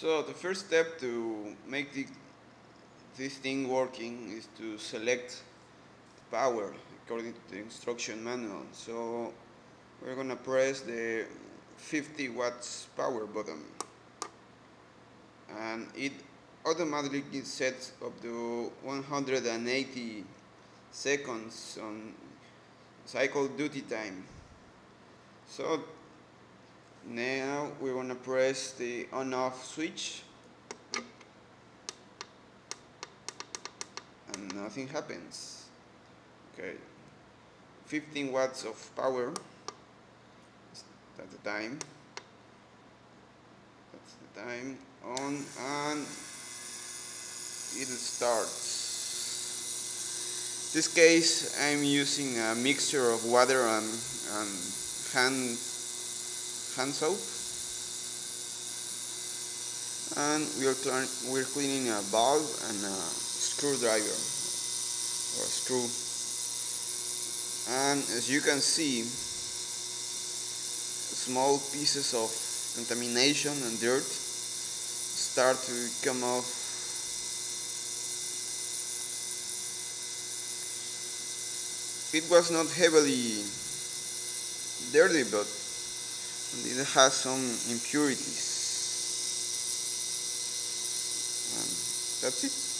So the first step to make the, this thing working is to select power according to the instruction manual. So we're gonna press the 50 watts power button and it automatically sets up to 180 seconds on cycle duty time. So now we press the on off switch and nothing happens. Okay, 15 watts of power. That's the time. That's the time on and it starts. this case I'm using a mixture of water and, and hand, hand soap and we are we're cleaning a valve and a screwdriver or a screw. And as you can see small pieces of contamination and dirt start to come off. It was not heavily dirty but it has some impurities La petite